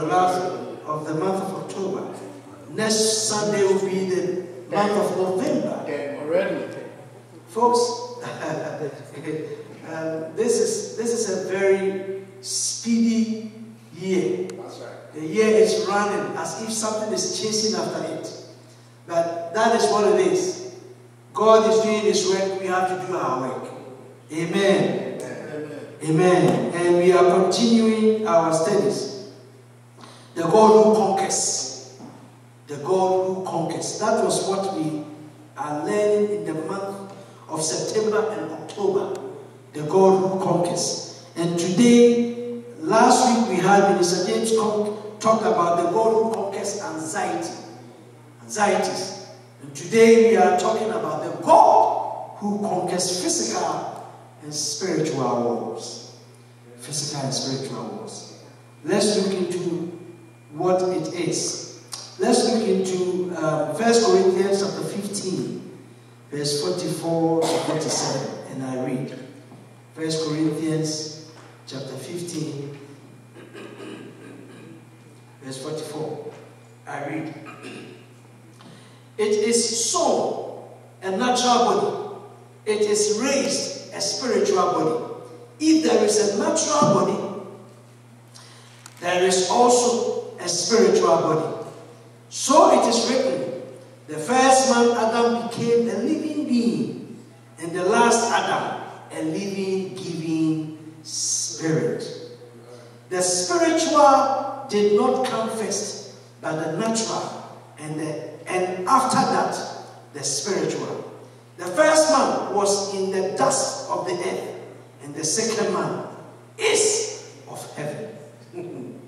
the last of the month of October. Next Sunday will be the month of November. Ten already. Folks, um, this is this is a very speedy year. That's right. The year is running as if something is chasing after it. But that is what it is. God is doing His work, we have to do our work. Amen. Amen. Amen. And we are continuing our studies. The God who conquers. The God who conquers. That was what we are learning in the month of September and October. The God who conquers. And today, last week we had Minister James con- talked about the God who conquers anxiety. Anxieties. And today we are talking about the God who conquers physical and spiritual wars. Physical and spiritual wars. Let's look into what it is. Let's look into uh, 1 Corinthians chapter 15, verse 44 to 47, and I read. 1 Corinthians chapter 15, verse 44. I read. It is sown a natural body, it is raised a spiritual body. If there is a natural body, there is also a spiritual body. So it is written the first man, Adam, became a living being, and the last Adam, a living, giving spirit. The spiritual did not come first, but the natural, and, the, and after that, the spiritual. The first man was in the dust of the earth, and the second man is of heaven.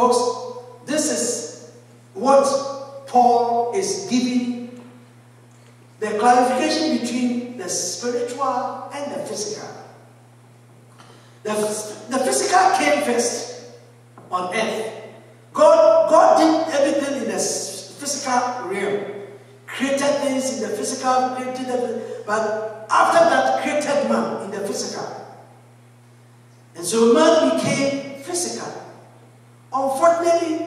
Folks, this is what Paul is giving the clarification between the spiritual and the physical. The, the physical came first on earth. God, God did everything in the physical realm. Created things in the physical, created but after that created man in the physical. And so man became physical. Unfortunately,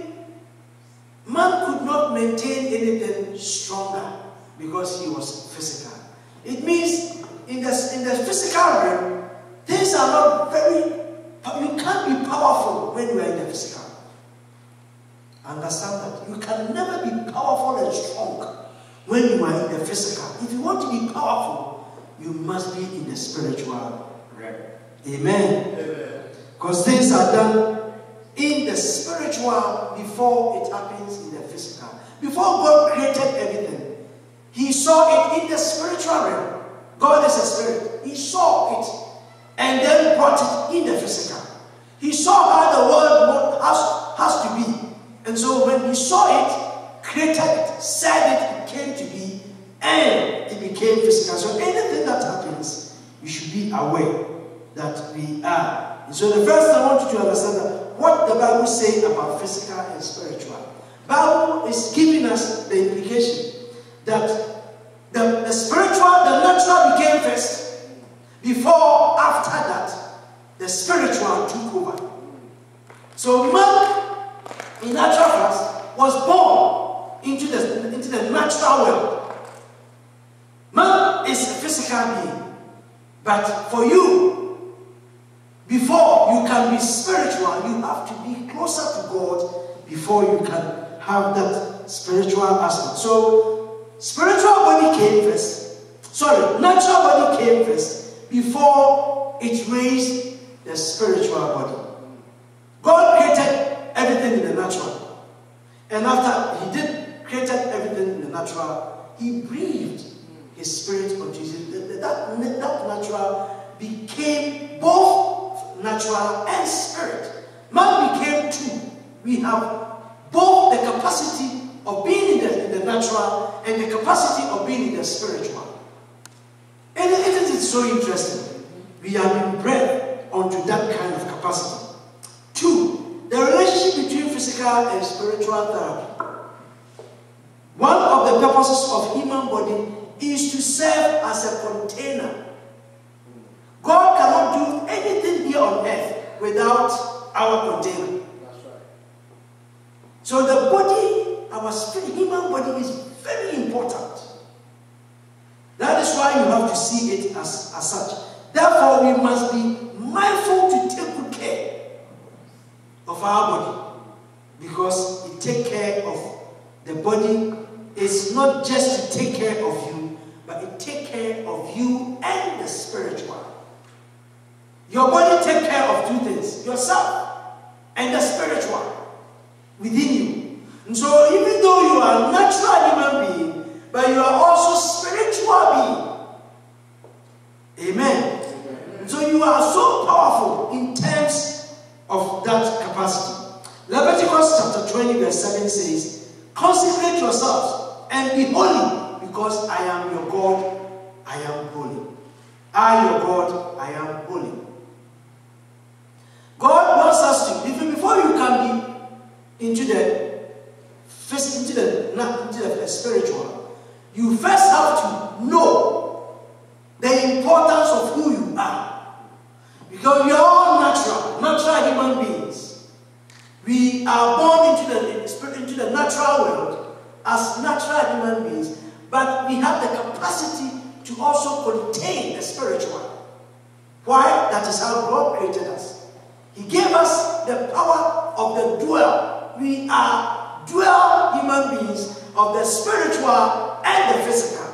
man could not maintain anything stronger because he was physical. It means in the, in the physical realm, things are not very, you can't be powerful when you are in the physical. Understand that. You can never be powerful and strong when you are in the physical. If you want to be powerful, you must be in the spiritual realm. Amen. Amen. Because things are done in the spiritual before it happens in the physical. Before God created everything, He saw it in the spiritual realm. God is a spirit. He saw it and then brought it in the physical. He saw how the world has, has to be. And so when He saw it, created it, said it, it came to be, and it became physical. So anything that happens, you should be aware that we are. And so the first thing I want you to understand that what the Bible says about physical and spiritual. Bible is giving us the implication that the, the spiritual, the natural became first. Before, after that, the spiritual took over. So man in natural facts, was born into the, into the natural world. Man is a physical being. But for you, before you can be spiritual, you have to be closer to God before you can have that spiritual aspect. So, spiritual body came first. Sorry, natural body came first before it raised the spiritual body. God created everything in the natural. And after he did created everything in the natural, he breathed his spirit unto Jesus. That, that, that natural became both natural and spirit. Man became two. We have both the capacity of being in the, in the natural and the capacity of being in the spiritual. And it so interesting? We have been bred onto that kind of capacity. Two, the relationship between physical and spiritual therapy. One of the purposes of human body is to serve as a container. God cannot do anything here on earth without our container. So the body, our spirit, human body is very important. That is why you have to see it as, as such. Therefore, we must be mindful to take good care of our body because it take care of the body is not just to take care of you, but it take care of you and the spiritual. Your body take care of two things: yourself and the spiritual within you. And so, even though you are a natural human being, but you are also spiritual being. Amen. And so you are so powerful in terms of that capacity. Leviticus chapter 20, verse 7 says, Consecrate yourselves and be holy, because I am your God, I am holy. I, your God, I am holy. Wants us to, even before you can be into the first into the not into the spiritual, you first have to know the importance of who you are. Because we are all natural, natural human beings. We are born into the into the natural world as natural human beings, but we have the capacity to also contain the spiritual. Why? That is how God created us. He gave us the power of the dwell we are dual human beings of the spiritual and the physical.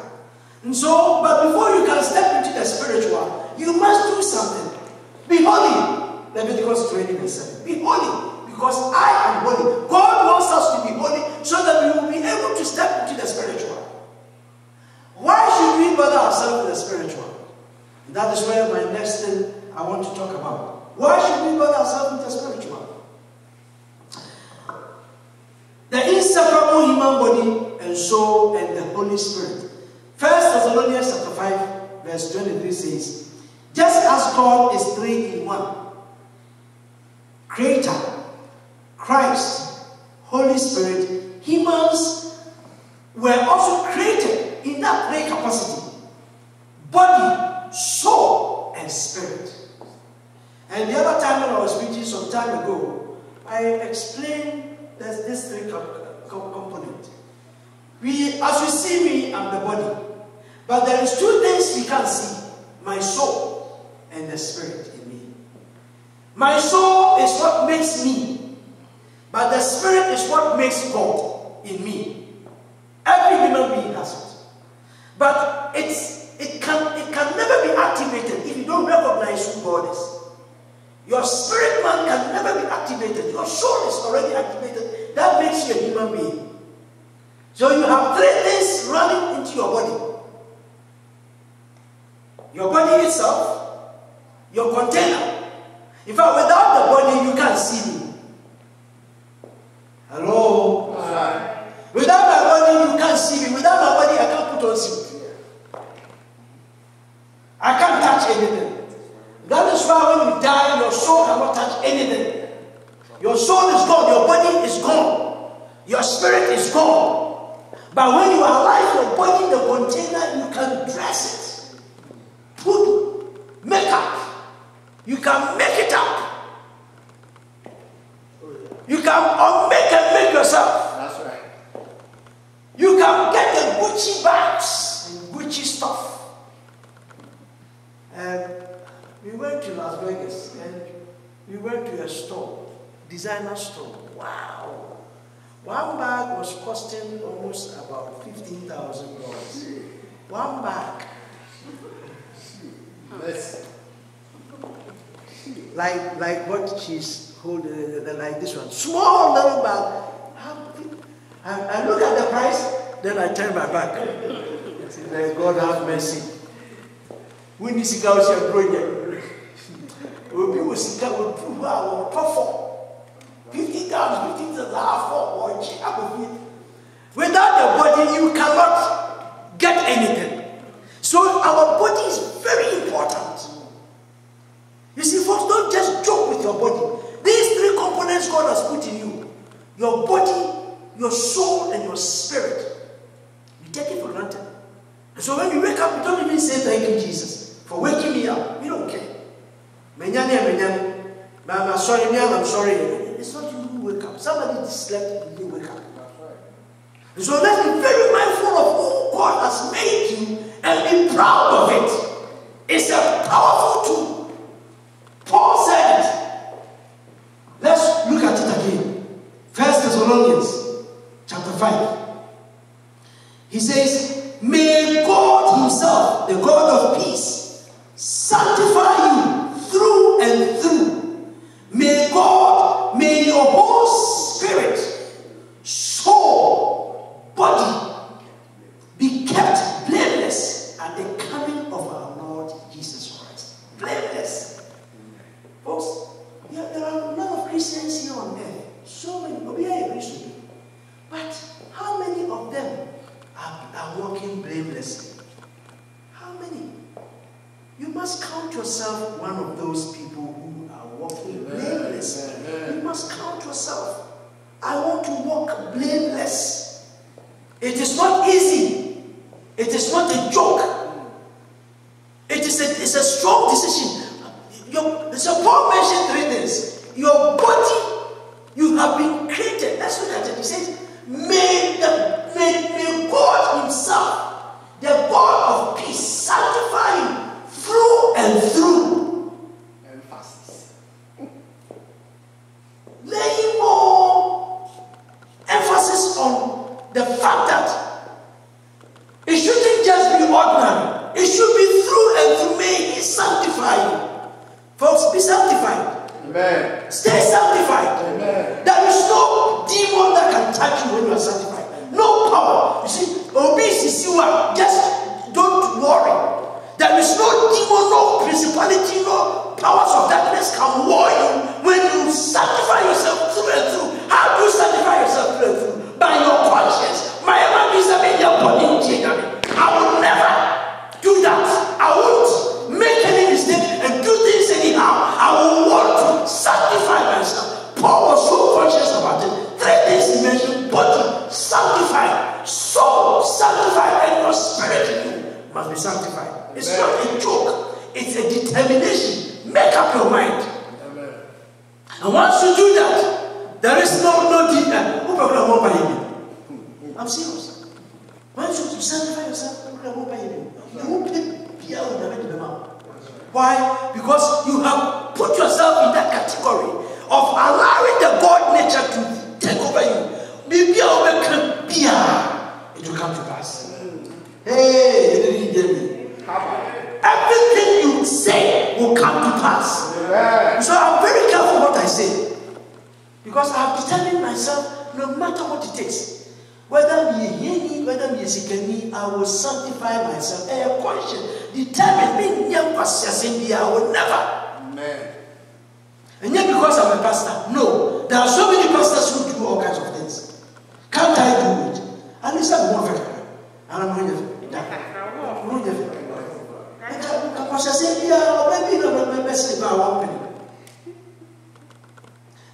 And so, but before you can step into the spiritual, you must do something. Be holy. Leviticus 20 verse 7. Be holy because I am holy. God wants us to be holy so that we will be able to step into the spiritual. Why should we bother ourselves with the spiritual? That is where my next thing I want to talk about. Why should we bother ourselves the spiritual? The inseparable human body and soul and the Holy Spirit. First Thessalonians chapter 5, verse 23 says, Just as God is three in one, Creator, Christ, Holy Spirit, humans were also created in that three capacity body, soul, and spirit. And the other time when I was preaching some time ago, I explained there's this three component. We, as you see me, I'm the body. But there is two things we can see. My soul and the spirit in me. My soul is what makes me. But the spirit is what makes God in me. Every human being has it. But it's, it, can, it can never be activated if you don't recognize who God is. Your spirit man can never be activated. Your soul is already activated. That makes you a human being. So you have three things running into your body. Your body itself, your container. In fact, without the body, you can't see me. Hello? Hi. Without my body, you can't see me. Without my body, I can't put on suit. I can't touch anything. That is why when you die, soul cannot touch anything. Your soul is gone. Your body is gone. Your spirit is gone. But when you allow your body in the container, you can dress it. Put makeup. You can make it up. You can make and make yourself. That's right. You can get the Gucci bags and Gucci stuff. And we went to Las Vegas and we went to a store, designer store. Wow. One bag was costing almost about $15,000. One bag. Like, like what she's holding, like this one. Small little bag. I, I look at the price, then I turn my back. Say, "May God have mercy. When you see how she bring obi wɔ sika wɔ tu hɔ a wɔtɔ fɔ fifty thousand fifty thousand afɔ wɔnkye abɔ fie. Without the body you cannot get anything. So our body is very important. You see folks don't just joke with your body. These three components God has put in you your body your soul and your spirit. You take it for granted. And so when you wake up you don't even say thank you Jesus for waking me up. You don't care I'm sorry, I'm sorry. It's not you who wake up. Somebody slept and you wake up. So let's be very mindful of who God has made you and be proud of it. It's a powerful tool. Paul said it. Let's look at it again. First Thessalonians chapter 5. He says, May God Himself, the God of peace, sanctify you and through. May God, so Paul mentioned three things. Your body, you have been created. Let's look at. He says, may, the, may, may God himself, the God of peace, sanctify you through and through. Emphasis. Laying more emphasis on the fact that it shouldn't just be ordinary. It should be through and through. May He sanctify you. Folks, be sanctified. Amen. Stay sanctified. Amen. There is no demon that can touch you when you are sanctified. No power. You see, obese you are just don't worry. There is no demon, no principality, no powers of darkness can war you when you sanctify yourself through and through. How do you sanctify yourself through and through? By your conscience. My I will never do that. I won't make any mistake and do things anyhow. I will want to sanctify myself. Paul was so conscious about it. Three things he mentioned body sanctified, soul sanctified, and your spirit in you must be sanctified. It's Amen. not a joke, it's a determination. Make up your mind. Amen. And once you do that, there is no no de- Who people won't buy you? I'm serious. Once you sanctify yourself, people won't buy you. You won't pay Pierre will never do them out. Why? Because you have put yourself in that category of allowing the God nature to take over you. Be Pierre will come Pierre. It will come to pass. Hey, you didn't get me. How about it? Everything you say will come to pass. Amen. So I'm very careful what I say. Because I have determined myself, no matter what it takes, whether me yeni, whether me sikani, I will sanctify myself. I am conscious, determined, me nyam kwasiasebi, I will never. Amen. And yet because I'm a pastor, no. There are so many pastors who do all kinds of things. Can't I do it? At least I'm one factor. And I'm going to I'm going to Kwasiasebi, maybe not my best about one penny.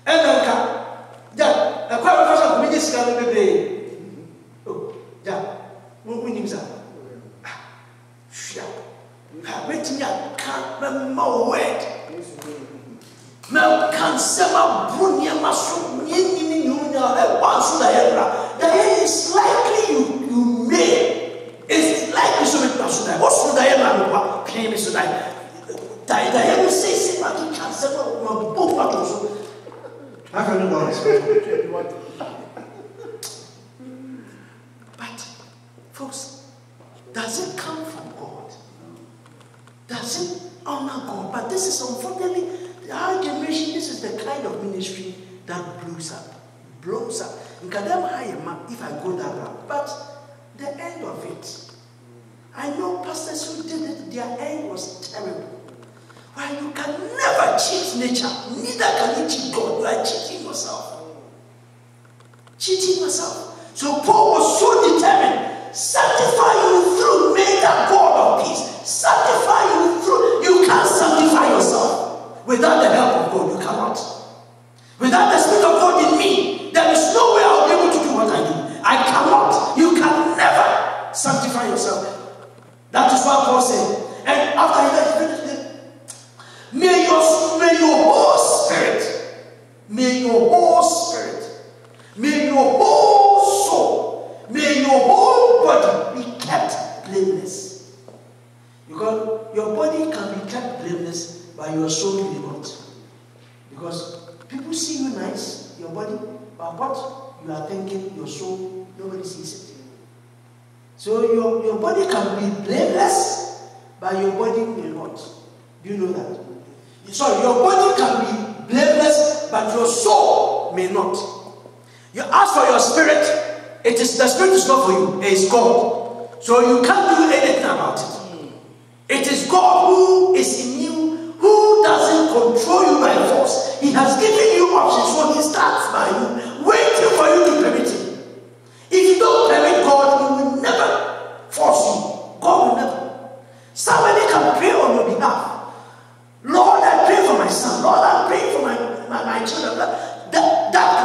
ɛna nka gya ɛkɔ a wɔfa so akɔmi gye sika no bebree. O gya wɔn ho nim sa. Ah, hwia. Ha mɛtumi aka na mma word. Na nka nsɛm aboro nneɛma so yɛn nyini nyinaa nyinaa ɛwɔ aso na yɛ bra. Na yɛ is likely you you may. Is likely so bɛ na so na yɛ ɔso na yɛ na no pa pii bi so na yɛ da yɛ da yɛ no sɛ sɛ ma to kya nsɛm a ma bɔ ma to so. Afei no bɔne sɛ But, folks, does it come from God? Does it honor God? But this is unfortunately our generation. This is the kind of ministry that blows up, blows up. In Kadam Hayema, if I go that route, but the end of it, I know pastors who did it. Their end was terrible. Why you can never cheat nature, neither can you cheat God. You are cheating yourself. Cheating yourself. So Paul was so determined. Sanctify you through, may the God of peace sanctify you through. You can't sanctify yourself without the help of God. You cannot. Without the Spirit of God in me, there is no way I'll be able to do what I do. I cannot. You can never sanctify yourself. That is what Paul said. And after he finished it, may your, may your whole spirit, may your whole spirit, may your whole soul, may your whole body be kept blameless. Because your body can be kept blameless, but your soul will not. Because people see you nice, your body, but what you are thinking, your soul, nobody sees it. So your, your body can be blameless, but your body will not. Do you know that? So your body can be blameless, but your soul may not. You ask for your spirit, it is the spirit is not for you, it is God. So you can't do anything about it. It is God who is in you, who doesn't control you by force. He has given you options, so he starts by you, waiting for you to permit him. If you don't permit God, he will never force you. God will never. Somebody can pray on your behalf. Lord, I pray for my son. Lord, I pray for my, my, my children.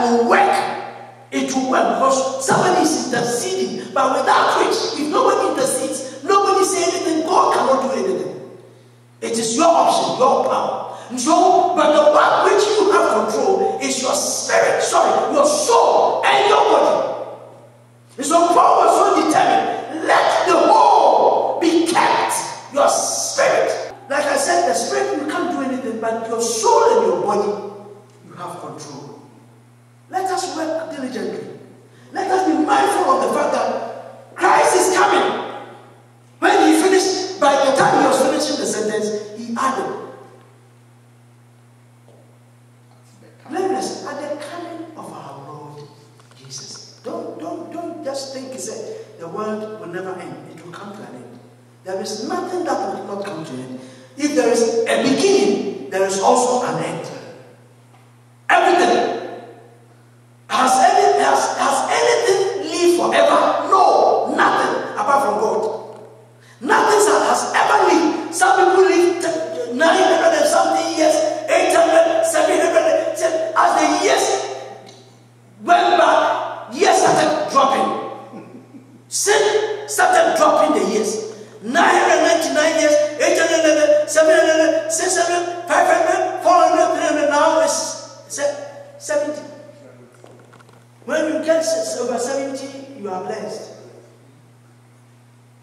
That will work. It will work because somebody is interceding. But without which, if nobody intercedes, nobody says anything, God cannot do anything. It is your option, your power. So, but the one which you have control is your spirit, sorry, your soul and your body. And so Paul was so determined, let the whole be kept, your spirit. Like I said, the spirit, you can't do anything, but your soul and your body, you have control. Let us work diligently. Let us be mindful of the fact that Christ is coming. When he finished, by the time he was finishing the sentence, he added, Blameless at the coming of our Lord Jesus. Don't, don't, don't just think that the world will never end. It will come to an end. There is nothing that will not come to an end. If there is a beginning, there is also an end. Everything.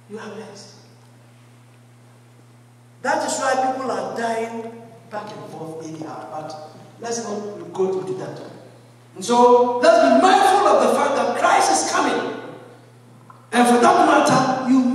You are blessed. That is why people are dying back and forth in the anyhow. But let's not go into that. And so let's be mindful of the fact that Christ is coming. And for that matter, you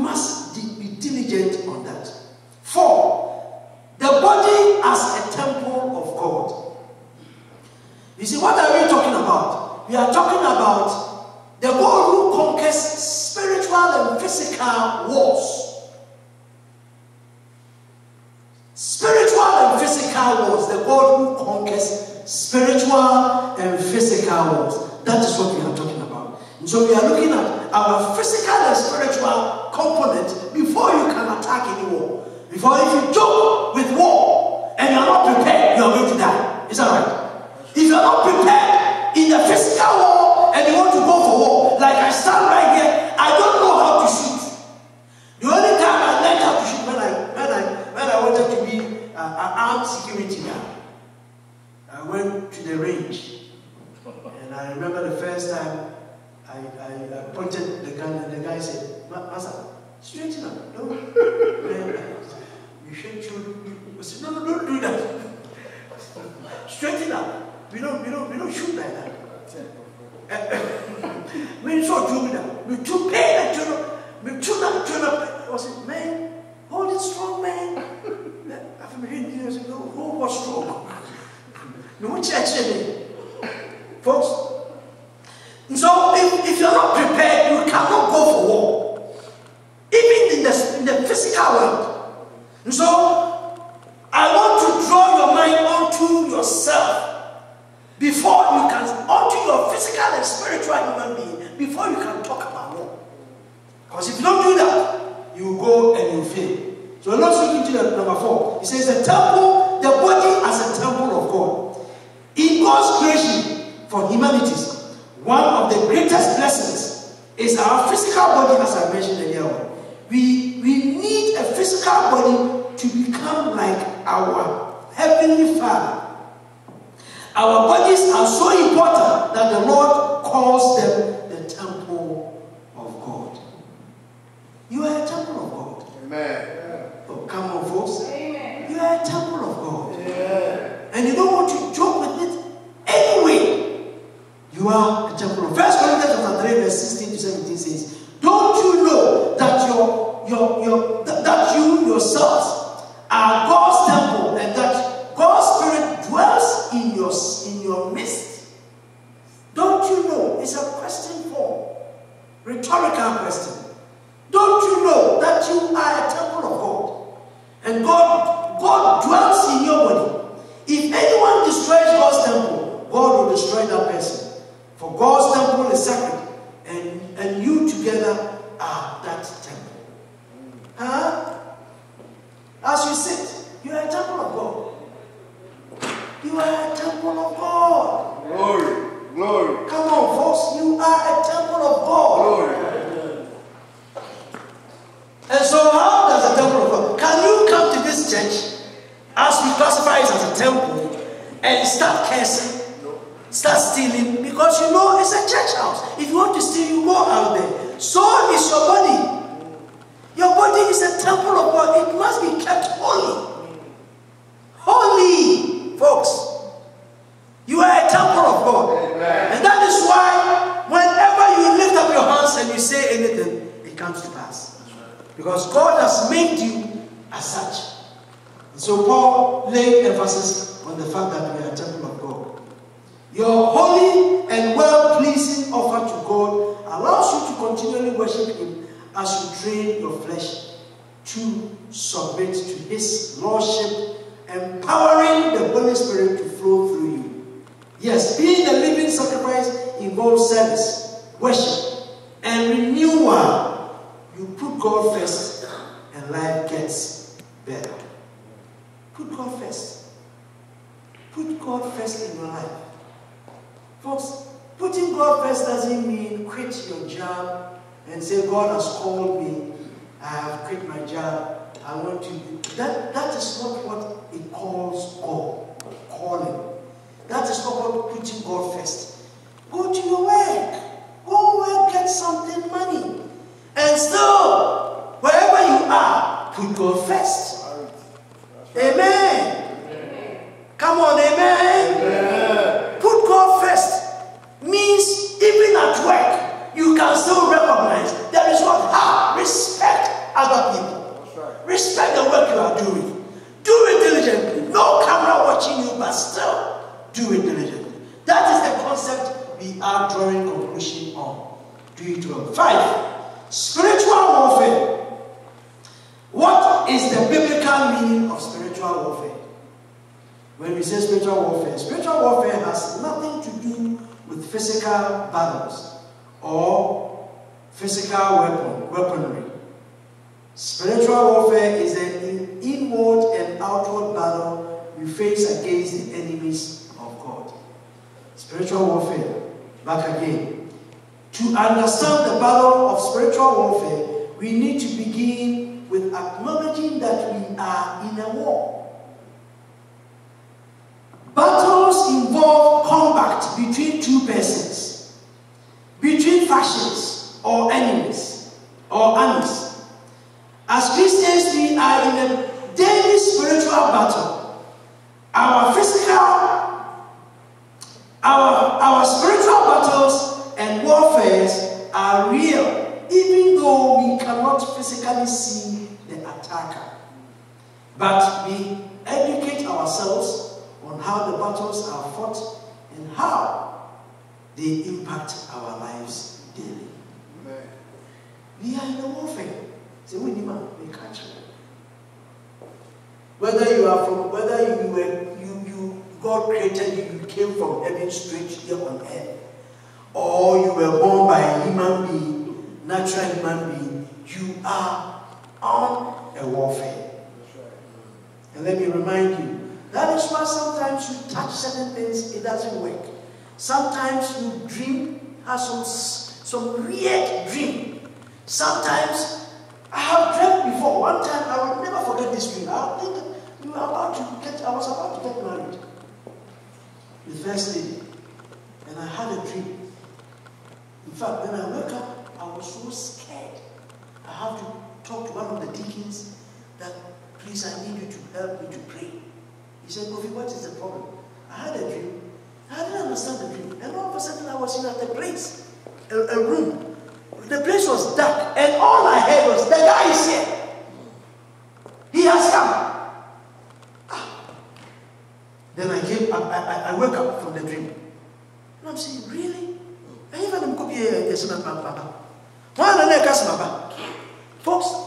stroke. no church Folks, that, that is not what it calls for, calling. That is not what putting God first. Go to your work. Go work, get something, money. And still wherever you are, put God first. Amen. are drawing conclusion on. Do well. Five, spiritual warfare. What is the biblical meaning of spiritual warfare? When we say spiritual warfare, spiritual warfare has nothing to do with physical battles or physical weapon, weaponry. Spiritual warfare is an inward and outward battle we face against the enemies of God. Spiritual warfare back again. To understand the battle of spiritual warfare, we need to begin with acknowledging that we are in a war. Battles involve combat between two persons, between factions or enemies or armies. As Christians, we are in a daily spiritual battle. Our physical our, our spiritual battles and warfares are real, even though we cannot physically see the attacker. But we educate ourselves on how the battles are fought and how they impact our lives daily. We are in a warfare. So we never make catch Whether you are from, whether you were God created you, you came from heaven straight here on earth. Or you were born by a human being, natural human being. You are on a warfare. And let me remind you, that is why sometimes you touch certain things, it doesn't work. Sometimes you dream, have some, some weird dream. Sometimes I have dreamt before. One time I will never forget this dream. I think you were about to get, I was about to get married the first day, and I had a dream. In fact, when I woke up, I was so scared. I have to talk to one of the deacons that, please, I need you to help me to pray. He said, Kofi, what is the problem? I had a dream. I didn't understand the dream. And all of a sudden, I was in a place, a, a room. The place was dark, and all I heard was, the guy is here. He has come. Then I came I, I, I woke up from the dream. And I'm saying, really? And even I'm copying a son of Papa. Why don't I cast Papa? Folks,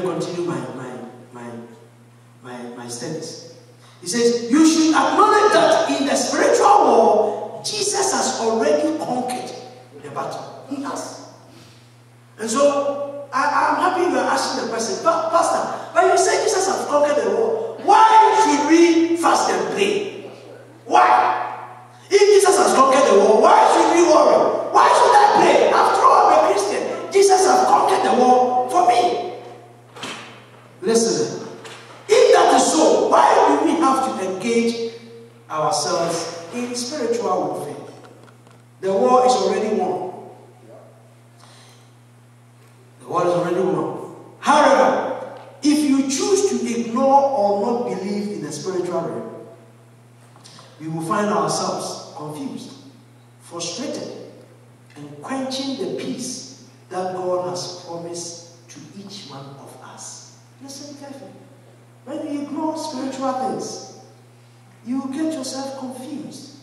me continue my, my, my, my, my. He says, You should acknowledge that in the spiritual war, Jesus has already conquered the battle. He has. And so, I, am happy you are asking the question, Pastor, when you say Jesus has conquered the war, why should we fast and pray? Why? If Jesus has conquered the war, why should we worry? Why should I pray? After all, I'm a Christian. Jesus has conquered the war for me. Listen, if that is so, why do we have to engage ourselves in spiritual warfare? The war is already won. The war is already won. However, if you choose to ignore or not believe in the spiritual realm, we will find ourselves confused, frustrated, and quenching the peace that God has promised to each one of us. Listen carefully. When you ignore spiritual things, you get yourself confused.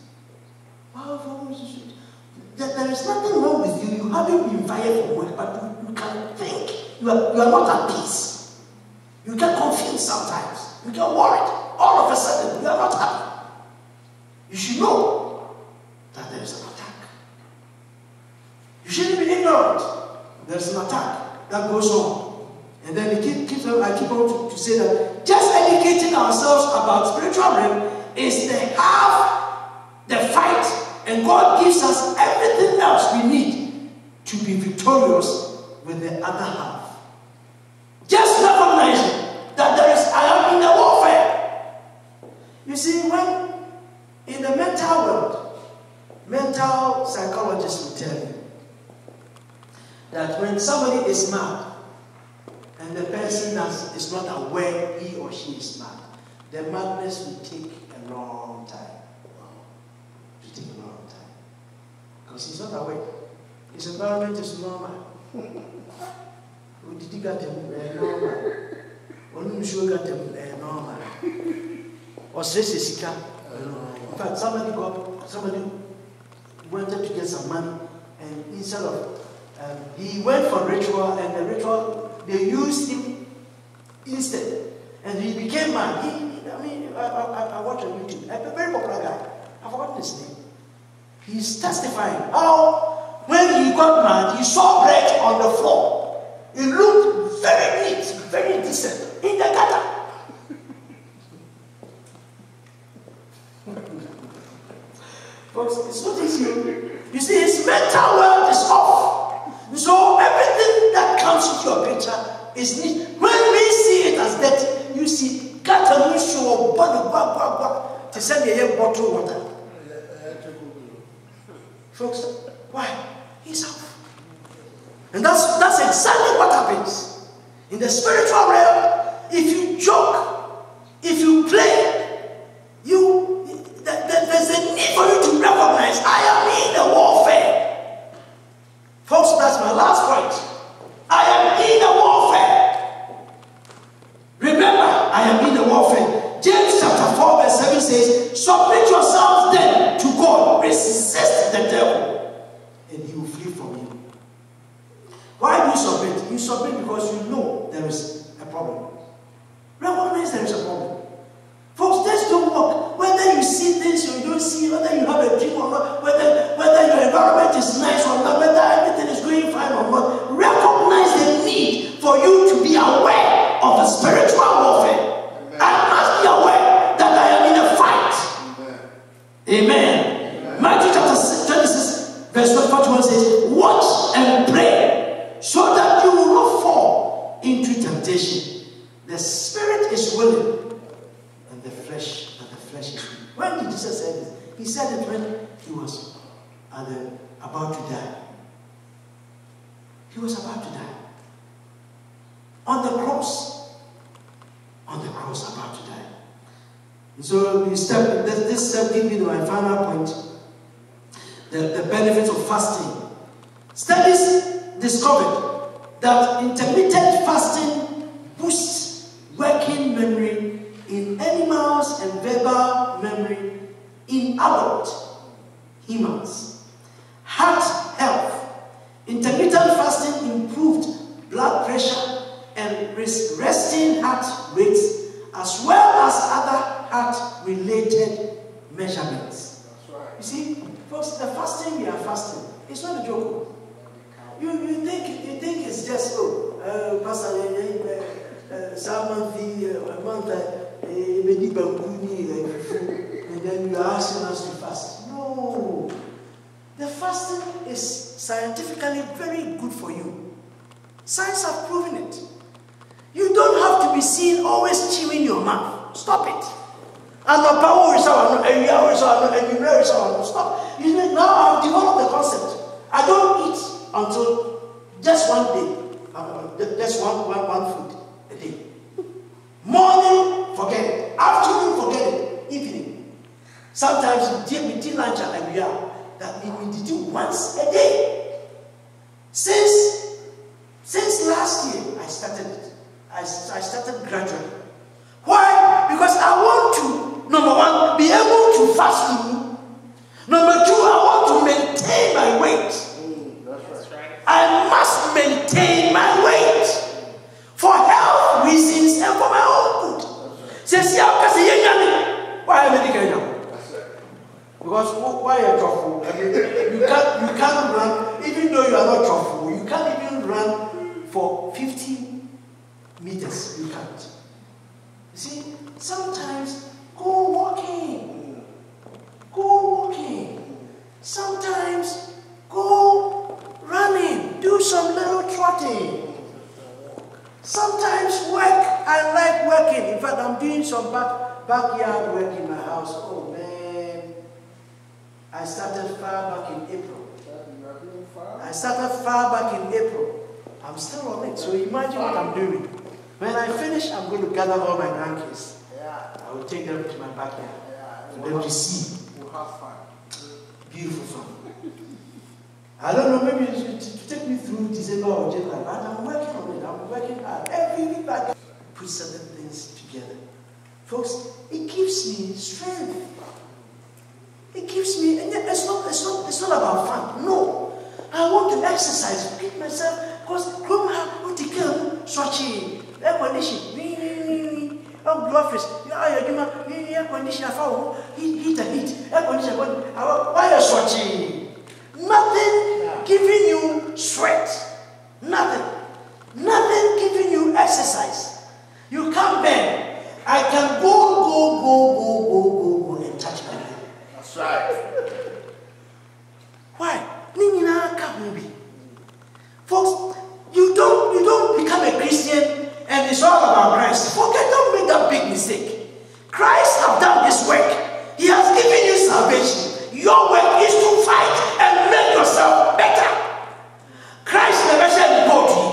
Wow, there there is nothing wrong with you. You haven't been fired from work, but you, you can think. You are, you are not at peace. You get confused sometimes. You get worried. All of a sudden, you are not happy. You should know that there is an attack. You shouldn't be ignorant. There's an attack that goes on. And then he keep, keeps on, I keep on to, to say that just educating ourselves about spiritual realm is the half the fight. And God gives us everything else we need to be victorious with the other half. Just recognizing that there is, I am in the warfare. You see, when in the mental world, mental psychologists will tell you that when somebody is mad and the person has, is not aware he or she is mad, the madness will take a long time. It will take a long time. Because he's not aware. His environment is normal. Odidi gatem ɛyɛ normal. Ɔnum nsuo gatem ɛyɛ normal. Ɔsrɛsrɛ sika ɛyɛ normal. In fact, somebody got somebody wanted to get some money, and instead of um, he went for ritual, and the ritual they used him instead, and he became mad. He, I mean, I, I, I watched on YouTube. A very popular guy. I've forgotten his name. He's testifying how when he got mad, he saw bread on the floor. It looked very neat, very decent in the gutter. Folks, it's not easy. You see, his mental world is off. So everything that comes into your picture is neat. When we see it as dirty, you see gutter no show bottle, blah, blah, blah, to send a bottle of water. Folks, why? He's off. And that's, that's exactly what happens. In the spiritual realm, if you joke, if you play, you th- th- there's a need for you to recognize I am in the warfare. Folks, that's my last point. I am in the warfare. Remember, I am in the warfare. James chapter 4, verse 7 says, Submit yourselves then to God, resist the devil, and he will flee from you. Why do you submit? You submit because you know there is a problem. Recognize there is a problem. Folks, just don't walk. Whether you see things or you don't see, whether you have a dream or not, whether, whether your environment is nice or not, whether everything is going fine or not, recognize the need for you to be aware of the spiritual warfare. I must be aware that I am in a fight. Amen. Matthew chapter 6, 26, verse 41 says, Watch and pray so that you will not fall into temptation. The spirit is willing, and the flesh, and the flesh is weak. When did Jesus say this? He said it when he was at the, about to die. He was about to die. On the cross. On the cross, about to die. And so we step, this, this step gives me to my final point. The, the benefits of fasting. Studies discovered that intermittent fasting boosts working memory in animals and verbal memory in adult humans. Heart health. Intermittent fasting improved blood pressure and resting heart rates as well as other heart related measurements. Right. You see, folks, the fasting we are fasting, it's not a joke. You, you think you think it's just oh, uh, Pastor, uh, uh, some month, uh, a month, uh, maybe bankuni, and then you are asking us to fast. No, the fasting is scientifically very good for you. Science have proven it. You don't have to be seen always chewing your mouth. Stop it. And the power is our and you are our and you know our stop. You know, now I've developed the concept. I don't eat until just one day. Uh, just one, one, one food a day. Morning, forget it. Afternoon, forget it. Evening. Sometimes we do lunch and we are that we, do once a day. Since since last year, I started it. I, I started gradually. Why? Because I want to, number one, be able to fast food. Number two, I want to maintain my weight. Mm, that's right. I must maintain my weight for health reasons and for my own good. Says, why am I That's right. Because wh- why are you truffle? I mean, you can't you can't run even though you are not truffle. You can't even run for 50 meters. You can't. You see, sometimes go walking. Go walking. Sometimes go running. Do some little trotting. Sometimes work. I like working. In fact, I'm doing some back, backyard work in my house. Oh man. I started far back in April. I started far back in April. I'm still on it. So imagine what I'm doing. When I finish, I'm going to gather all my grandkids. Yeah. I will take them to my backyard for them to see. We'll have fun. Beautiful fun. I don't know, maybe to, to, to take me through December or January, but I'm working on it. I'm working hard. Every week I put certain things together. Folks, it gives me strength. It gives me, and it's not, it's not, it's not about fun. No. I want to exercise, keep myself, because come what to kill, swatchy, air condition, Oh, office, yeah, give me, air condition, I found, heat, heat, air condition, what, why swatchy? Nothing giving you sweat. Nothing. Nothing giving you exercise. You come there. I can go, go, go, go, go, go, go, and touch my head. That's right. Why? Ni nyinaa ka ho bi. Folks, you don't you don't become a Christian and it's all about Christ. Forget, don't make that big mistake. Christ have done his work. He has given you salvation. Your work is to fight and make yourself better. Christ never said go to you.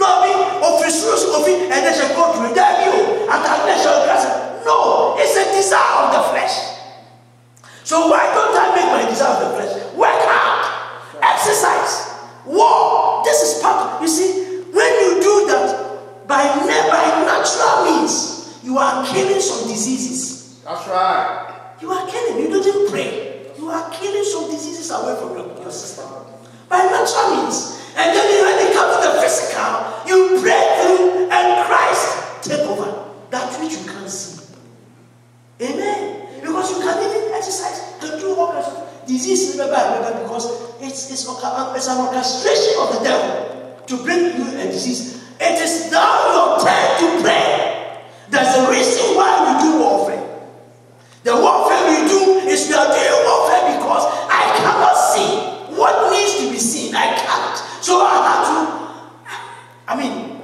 No, be officials of it and they shall go to you. There you and that shall No, it's a desire of the flesh. So why don't I make my desire of the flesh? Work hard, exercise, war. This is part. Of, you see, when you do that by by natural means, you are killing some diseases. That's right. You are killing. You didn't even pray. You are killing some diseases away from your, your system by natural means. And then when it comes to the physical, you pray through and Christ take over that which you can't see. Amen. Because you can even exercise and do all kinds of disease remember, remember because it's, it's, it's an orchestration of the devil to bring you a disease. It is now your turn to pray. There's a reason why we do warfare. The warfare we do is we are doing warfare because I cannot see what needs to be seen. I can't. So I have to, I mean,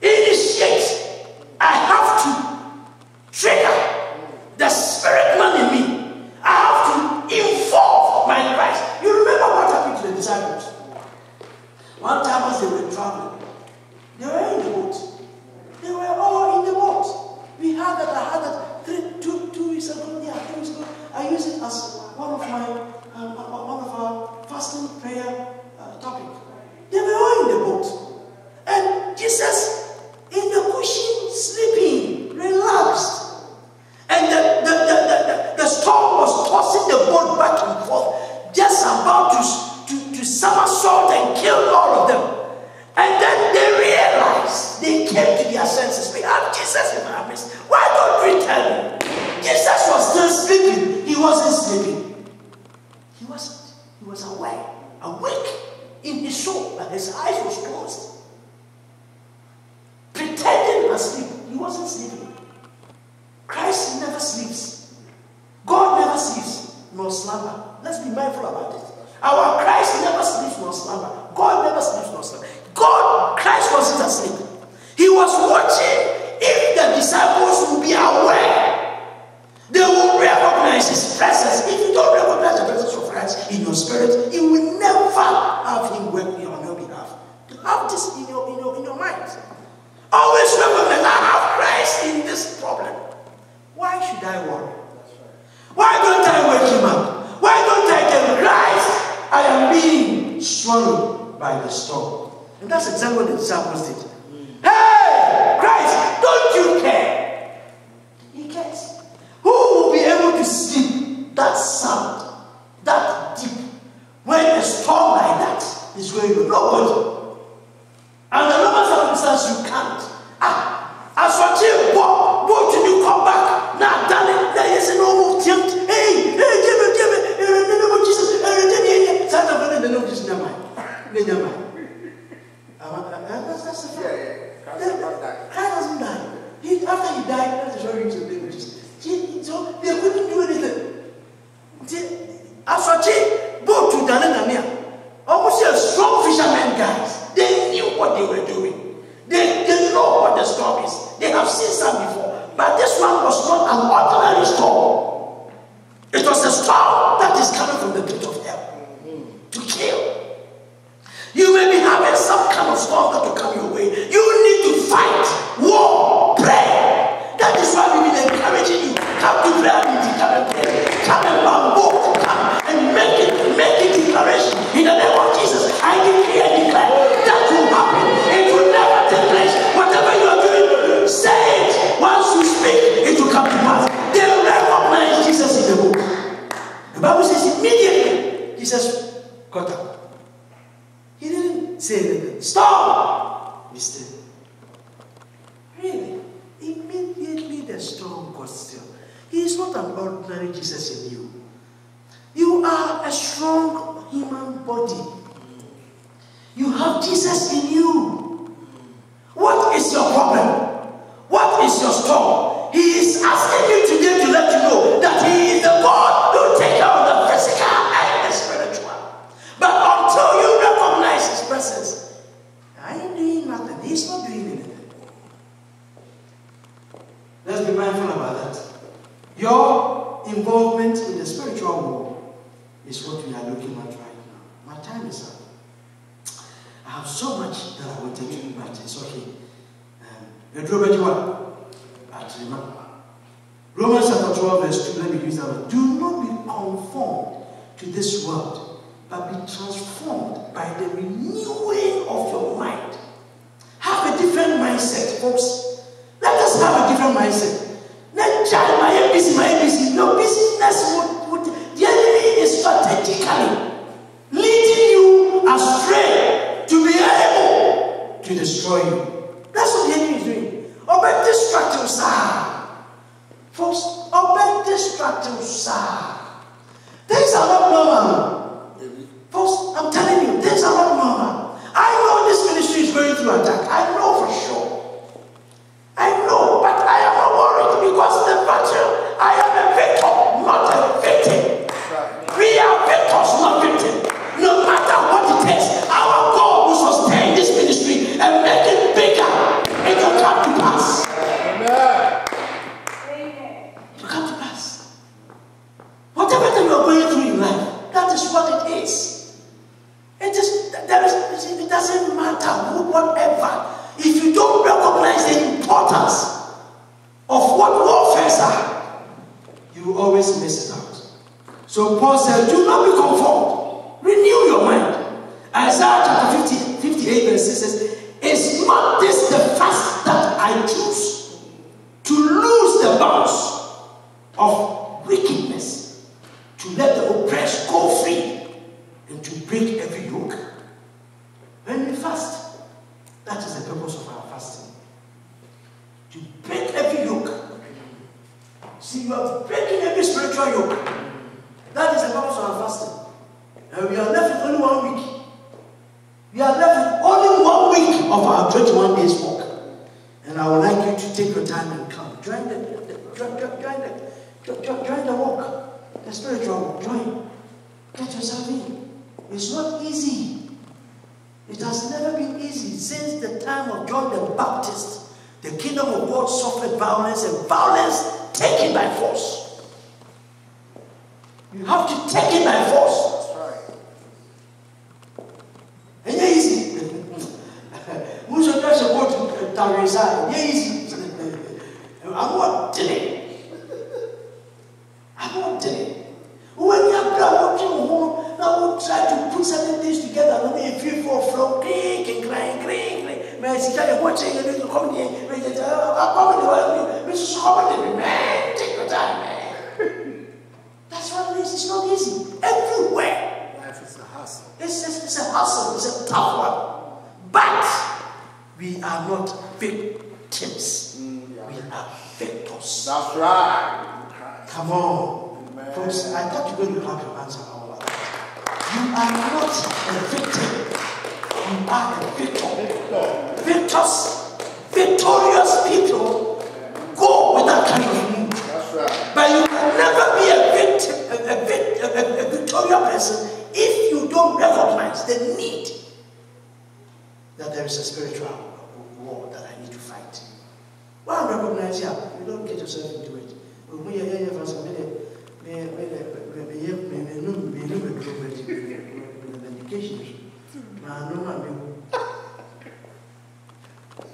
initiate. I have to trigger the spirit man in me. I have to involve my Christ. You remember what happened to the disciples? One time as they were traveling, they were in the boat. They were all in the boat. We had that, I had that three, two, two weeks ago, yeah, two weeks It as one of my, um, whatever, if you don't recognize the importance of what warfare, are, you will always miss it out. So Paul said, Do not be conformed. Renew your mind. Isaiah chapter 50, 58 verse 6 says, Is not this the fast that I choose to lose the bounds of wickedness, to let the oppressed and you come here. Man, you say, oh, I'm coming. Mrs. Coming, man, take your time, man. That's what it is. It's not easy. Everywhere. Life is a hustle. It's, it's, it's a hustle, it's a tough one. But we are not victims. Mm, we are victors. That's right. Christ. Come on. Amen. Folks, I thought you were going to have your hands up all that. You are not a victim. You are a victor. Victors, victorious people go with that kind of mood. Right. But you can never be a victim, a, a, a, a, victorious person if you don't recognize the need that there is a spiritual war that I need to fight. Well, recognize yeah, you don't get yourself into it. Education.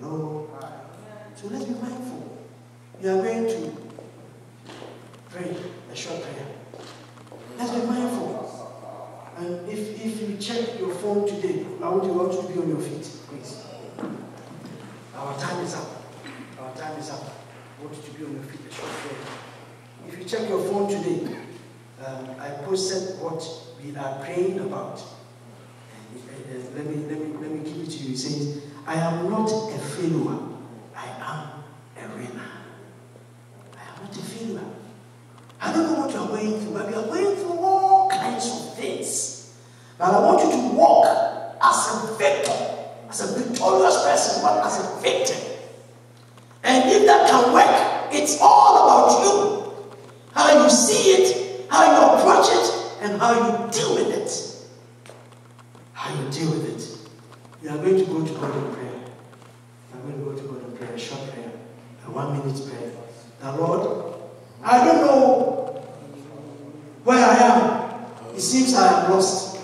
So let's be mindful. You are going to pray a short prayer. Let's be mindful. And if, if you check your phone today, I want you, want you to be on your feet, please. Our time is up. Our time is up. I want you to be on your feet a short prayer. If you check your phone today, um, I posted what we are praying about. Let, me, let, me, let me give it to you. It says, I am not a failure. I am a winner. I am not a failure. I don't know what you are going through, but you are going through all kinds of things. But I want you to walk as a victor, as a victorious person, not as a victim. And if that can work, it's all about you. How you see it, how you approach it, and how you deal with it. How you deal with it. You are going to go to God in prayer. You are going to go to God in prayer, a short prayer, a one minute prayer. Now, Lord, I don't know where I am. It seems I am lost.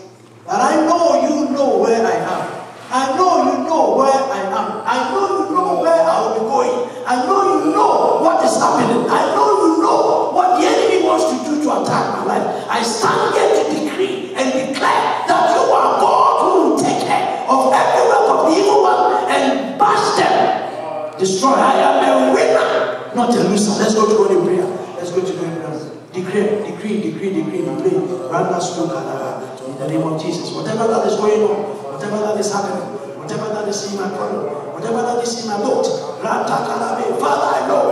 But I know you know where I am. I know you know where I am. I know you know where I will be going. I know you know what is happening. I know you know what the enemy wants to do to attack my life. I stand here to decree and declare that you are God who will take care of every work of the evil one and bash them. Destroy. I am a winner, not a loser. Let's go to God in prayer. Let's go to God in prayer. Declare, decree, decree, decree, decree. Randa Sukalaba. In the name of Jesus. Whatever whatever that is happening, whatever that is in my problem, whatever that is in my boat. Father, I know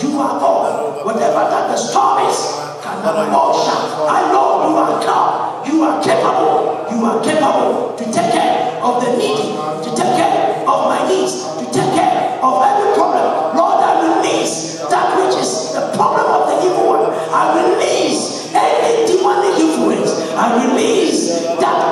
you are God. Whatever that the storm is. I know you are God. You are capable. You are capable to take care of the needy, to take care of my needs, to take care of every problem. Lord, I release that which is the problem of the evil one. I release any demonic influence. I release that